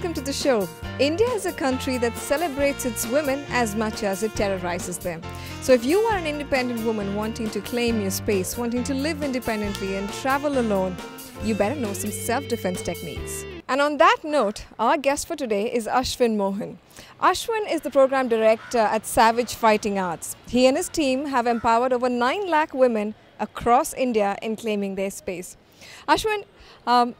welcome to the show. India is a country that celebrates its women as much as it terrorizes them. So, if you are an independent woman wanting to claim your space, wanting to live independently and travel alone, you better know some self defense techniques. And on that note, our guest for today is Ashwin Mohan. Ashwin is the program director at Savage Fighting Arts. He and his team have empowered over 9 lakh women across India in claiming their space. Ashwin, um,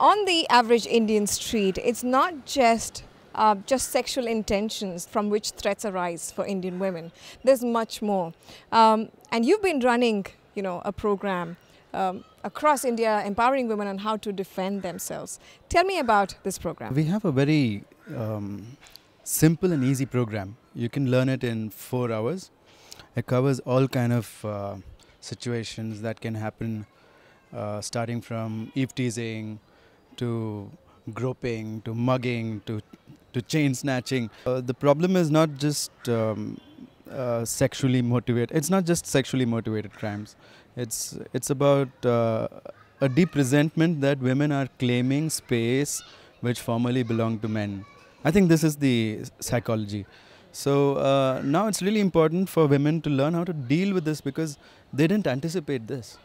on the average Indian street, it's not just uh, just sexual intentions from which threats arise for Indian women. There's much more. Um, and you've been running, you know, a program um, across India empowering women on how to defend themselves. Tell me about this program. We have a very um, simple and easy program. You can learn it in four hours. It covers all kind of uh, situations that can happen, uh, starting from eve teasing to groping to mugging to to chain snatching. Uh, the problem is not just um, uh, sexually motivated. It's not just sexually motivated crimes. It's it's about uh, a deep resentment that women are claiming space which formerly belonged to men. I think this is the psychology. So uh, now it's really important for women to learn how to deal with this because they didn't anticipate this.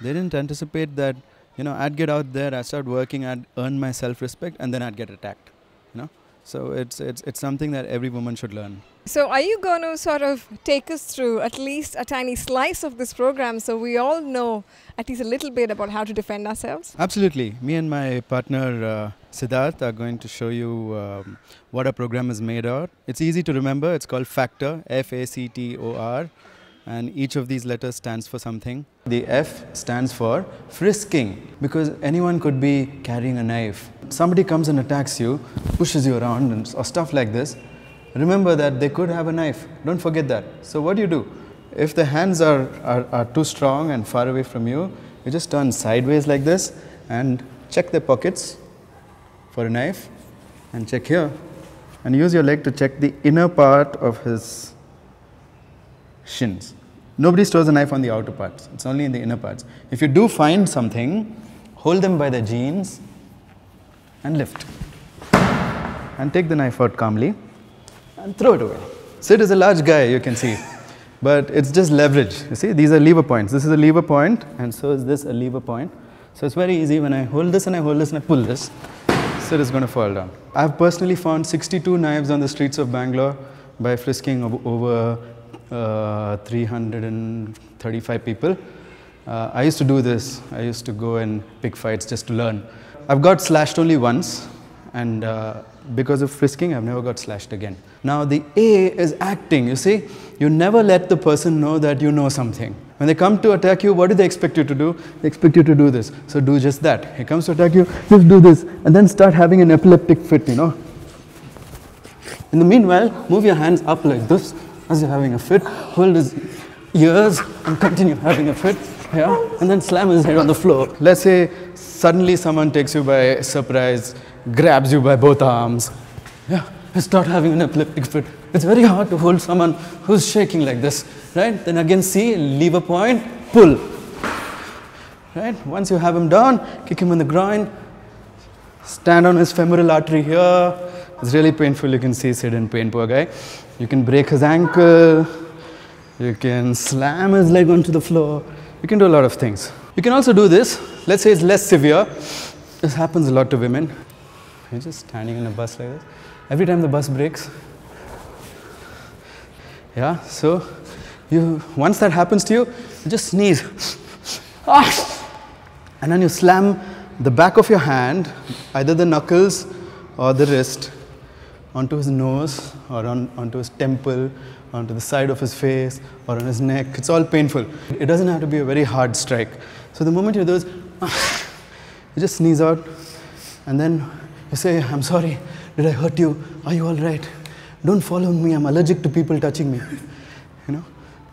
They didn't anticipate that you know I'd get out there, I'd start working, I'd earn my self-respect, and then I'd get attacked. You know, so it's it's it's something that every woman should learn. So, are you going to sort of take us through at least a tiny slice of this program so we all know at least a little bit about how to defend ourselves? Absolutely. Me and my partner uh, Siddharth are going to show you um, what our program is made of. It's easy to remember. It's called FACTOR, F A C T O R, and each of these letters stands for something. The F stands for frisking because anyone could be carrying a knife. Somebody comes and attacks you, pushes you around, and, or stuff like this remember that they could have a knife. Don't forget that. So what do you do? If the hands are, are, are, too strong and far away from you, you just turn sideways like this and check the pockets for a knife and check here and use your leg to check the inner part of his shins. Nobody stores a knife on the outer parts, it's only in the inner parts. If you do find something, hold them by the jeans and lift. And take the knife out calmly and throw it away. Sid is a large guy, you can see, but it's just leverage. You see, these are lever points. This is a lever point, and so is this a lever point. So it's very easy when I hold this and I hold this and I pull this, Sid is going to fall down. I've personally found 62 knives on the streets of Bangalore by frisking over 335 people. Uh, I used to do this. I used to go and pick fights just to learn. I've got slashed only once, and uh, because of frisking, I've never got slashed again. Now, the A is acting. You see, you never let the person know that you know something. When they come to attack you, what do they expect you to do? They expect you to do this. So do just that. He comes to attack you, just do this, and then start having an epileptic fit, you know. In the meanwhile, move your hands up like this as you're having a fit, hold his ears, and continue having a fit. Yeah, and then slam his head on the floor. Let's say suddenly someone takes you by surprise, grabs you by both arms. Yeah, and start having an epileptic fit. It's very hard to hold someone who's shaking like this, right? Then again, see, lever point, pull. Right? Once you have him down, kick him in the groin, stand on his femoral artery here. It's really painful. You can see Sid in pain, poor guy. You can break his ankle. You can slam his leg onto the floor. You can do a lot of things. You can also do this. Let's say it's less severe. This happens a lot to women. You're just standing in a bus like this. Every time the bus brakes, yeah, so you once that happens to you, you just sneeze. Ah! And then you slam the back of your hand, either the knuckles or the wrist, onto his nose or on, onto his temple, onto the side of his face or on his neck. It's all painful. It doesn't have to be a very hard strike. So the moment you do this, you just sneeze out and then you say, I'm sorry, did I hurt you? Are you all right? Don't follow me, I'm allergic to people touching me. You know?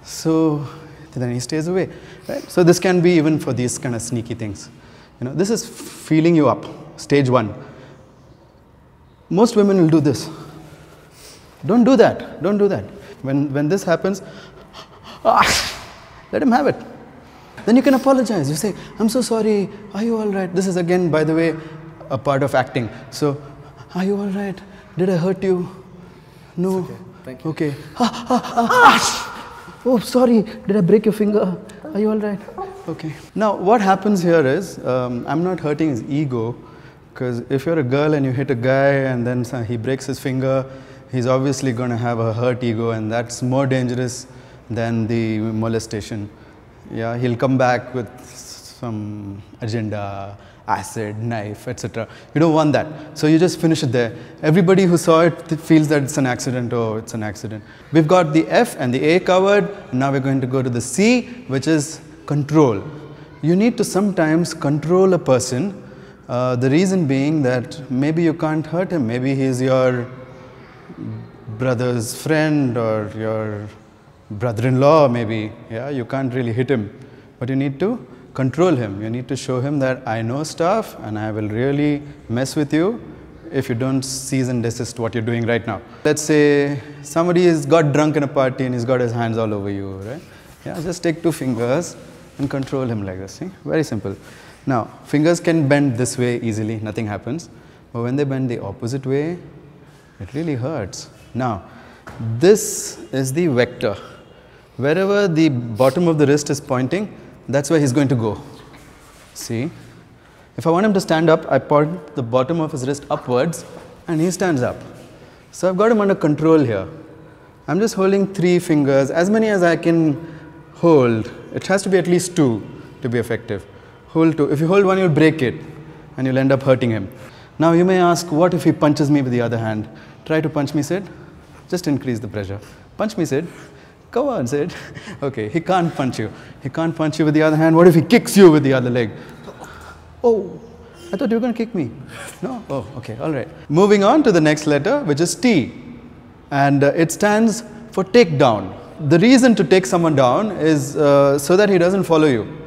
So then he stays away. Right? So this can be even for these kind of sneaky things. You know, this is feeling you up, stage one. Most women will do this. Don't do that. Don't do that. When, when this happens, ah, let him have it. Then you can apologize. You say, I'm so sorry. Are you all right? This is again, by the way, a part of acting. So Are you all right? Did I hurt you? No. okay. Thank you. Okay. Ah, ah, ah. Oh, sorry. Did I break your finger? Are you all right? Okay. Now, what happens here is um, I'm not hurting his ego because if you're a girl and you hit a guy and then he breaks his finger, he's obviously going to have a hurt ego, and that's more dangerous than the molestation. Yeah, he'll come back with some agenda, acid, knife, etc. You don't want that. So you just finish it there. Everybody who saw it feels that it's an accident. Oh, it's an accident. We've got the F and the A covered. Now we're going to go to the C, which is control. You need to sometimes control a person. Uh, the reason being that maybe you can't hurt him. Maybe he's your brother's friend or your brother-in-law maybe. Yeah you can't really hit him. But you need to control him. You need to show him that i know stuff and i will really mess with you if you don't cease and desist what you're doing right now. Let's say somebody has got drunk in a party and he's got his hands all over you right? Yeah just take two fingers and control him like this see? Very simple now fingers can bend this way easily nothing happens but when they bend the opposite way it really hurts. Now, this is the vector. Wherever the bottom of the wrist is pointing, that's where he's going to go. See? If I want him to stand up, I point the bottom of his wrist upwards and he stands up. So I've got him under control here. I'm just holding three fingers, as many as I can hold. It has to be at least two to be effective. Hold two. If you hold one, you'll break it and you'll end up hurting him. Now you may ask, what if he punches me with the other hand? Try to punch me, Sid. Just increase the pressure. Punch me, Sid. Go on, Sid. Okay, he can't punch you. He can't punch you with the other hand. What if he kicks you with the other leg? Oh, I thought you were going to kick me. No? Oh, okay, all right. Moving on to the next letter, which is T. And uh, it stands for take down. The reason to take someone down is uh, so that he doesn't follow you.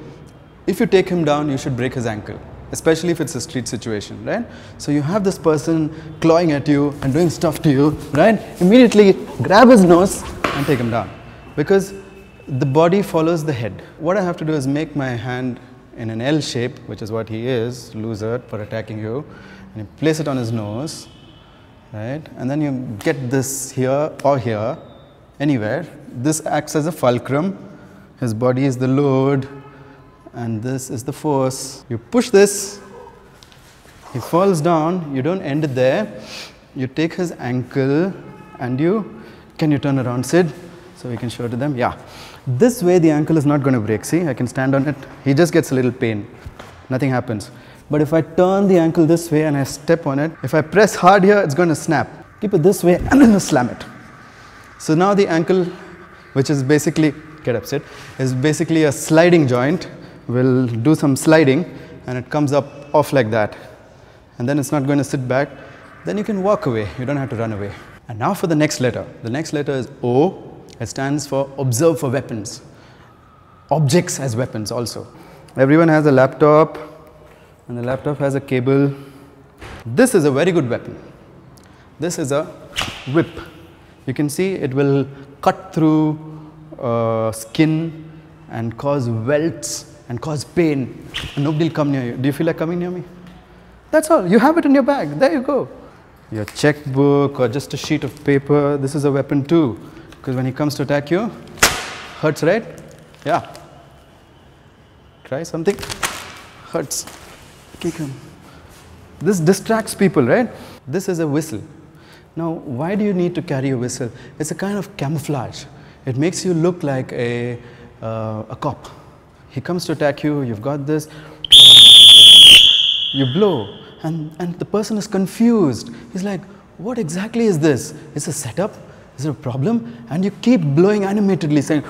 If you take him down, you should break his ankle, especially if it's a street situation, right? So you have this person clawing at you and doing stuff to you, right? Immediately grab his nose and take him down because the body follows the head. What I have to do is make my hand in an L shape, which is what he is, loser for attacking you, and you place it on his nose, right? And then you get this here or here, anywhere. This acts as a fulcrum. His body is the load, and this is the force. You push this, he falls down, you don't end it there. You take his ankle and you, can you turn around, Sid? So we can show to them, yeah. This way the ankle is not going to break, see, I can stand on it. He just gets a little pain, nothing happens. But if I turn the ankle this way and I step on it, if I press hard here, it's going to snap. Keep it this way and then slam it. So now the ankle, which is basically, get up, Sid, is basically a sliding joint, will do some sliding and it comes up off like that. And then it's not going to sit back. Then you can walk away, you don't have to run away. And now for the next letter. The next letter is O. It stands for observe for weapons. Objects as weapons also. Everyone has a laptop and the laptop has a cable. This is a very good weapon. This is a whip. You can see it will cut through uh, skin and cause welts and cause pain and nobody will come near you. Do you feel like coming near me? That's all. You have it in your bag. There you go. Your checkbook or just a sheet of paper. This is a weapon too. Because when he comes to attack you, hurts, right? Yeah. Try something. Hurts. Kick him. This distracts people, right? This is a whistle. Now, why do you need to carry a whistle? It's a kind of camouflage. It makes you look like a, uh, a cop. He comes to attack you, you've got this, you blow, and, and the person is confused. He's like, What exactly is this? Is a setup? Is it a problem? And you keep blowing animatedly, saying,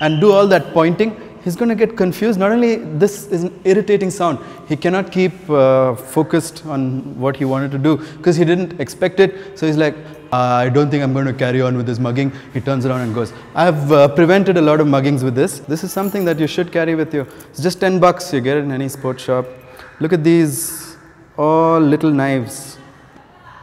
and do all that pointing, he's going to get confused. Not only this is an irritating sound, he cannot keep uh, focused on what he wanted to do because he didn't expect it. So he's like, I don't think I'm going to carry on with this mugging. He turns around and goes. I've uh, prevented a lot of muggings with this. This is something that you should carry with you. It's just 10 bucks. You get it in any sports shop. Look at these, all little knives,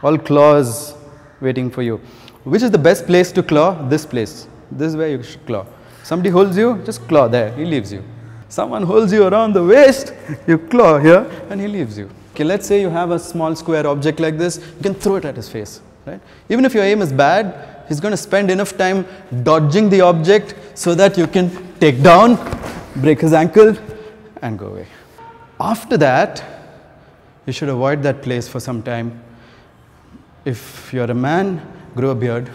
all claws waiting for you. Which is the best place to claw? This place. This is where you should claw. Somebody holds you, just claw there, he leaves you. Someone holds you around the waist, you claw here, and he leaves you. Okay, let's say you have a small square object like this, you can throw it at his face, right? Even if your aim is bad, he's going to spend enough time dodging the object so that you can take down, break his ankle, and go away. After that, you should avoid that place for some time. If you're a man, grow a beard.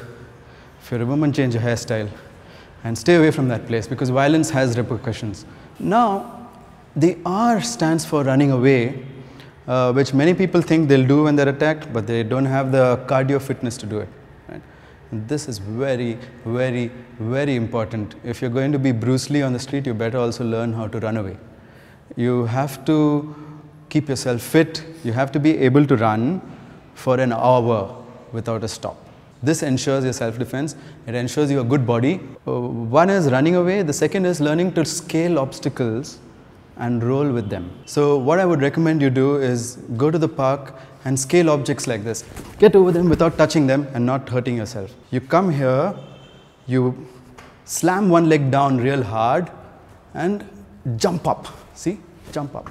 If you're a woman, change your hairstyle and stay away from that place because violence has repercussions. Now, the R stands for running away, uh, which many people think they'll do when they're attacked, but they don't have the cardio fitness to do it. Right? this is very, very, very important. If you're going to be Bruce Lee on the street, you better also learn how to run away. You have to keep yourself fit. You have to be able to run for an hour without a stop. This ensures your self-defense. It ensures you a good body. Uh, one is running away. The second is learning to scale obstacles and roll with them. So what I would recommend you do is go to the park and scale objects like this. Get over them without touching them and not hurting yourself. You come here, you slam one leg down real hard and jump up. See? Jump up.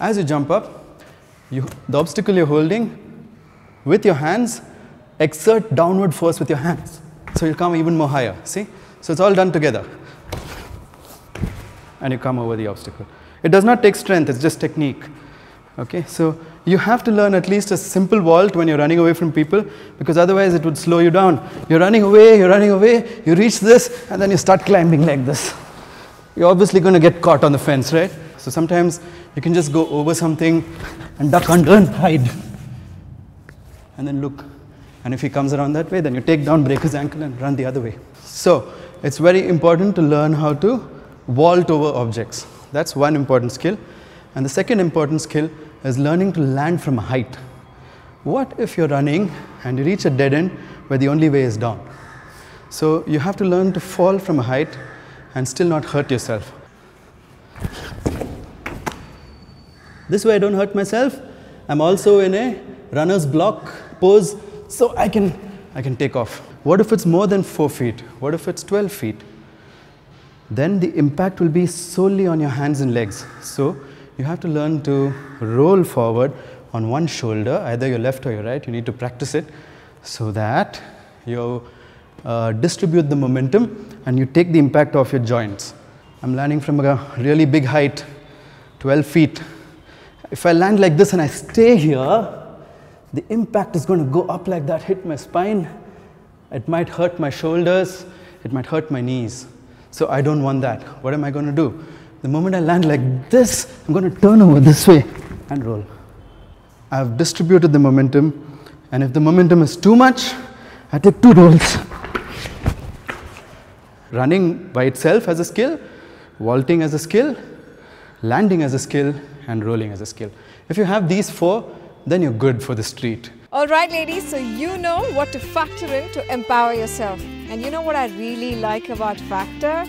As you jump up, you, the obstacle you're holding with your hands exert downward force with your hands. So you'll come even more higher, see? So it's all done together. And you come over the obstacle. It does not take strength, it's just technique. Okay, so you have to learn at least a simple vault when you're running away from people because otherwise it would slow you down. You're running away, you're running away, you reach this, and then you start climbing like this. You're obviously going to get caught on the fence, right? So sometimes you can just go over something and duck under and hide. And then look. And if he comes around that way, then you take down, break his ankle, and run the other way. So it's very important to learn how to vault over objects. That's one important skill. And the second important skill is learning to land from a height. What if you're running and you reach a dead end where the only way is down? So you have to learn to fall from a height and still not hurt yourself. This way I don't hurt myself. I'm also in a runner's block pose so I can, I can take off. What if it's more than 4 feet? What if it's 12 feet? Then the impact will be solely on your hands and legs. So you have to learn to roll forward on one shoulder, either your left or your right. You need to practice it so that you uh, distribute the momentum and you take the impact off your joints. I'm landing from a really big height, 12 feet. If I land like this and I stay here, the impact is going to go up like that, hit my spine. It might hurt my shoulders, it might hurt my knees. So I don't want that. What am I going to do? The moment I land like this, I'm going to turn over this way and roll. I've distributed the momentum, and if the momentum is too much, I take two rolls. Running by itself as a skill, vaulting as a skill, landing as a skill, and rolling as a skill. If you have these four, then you're good for the street. All right, ladies, so you know what to factor in to empower yourself. And you know what I really like about Factor?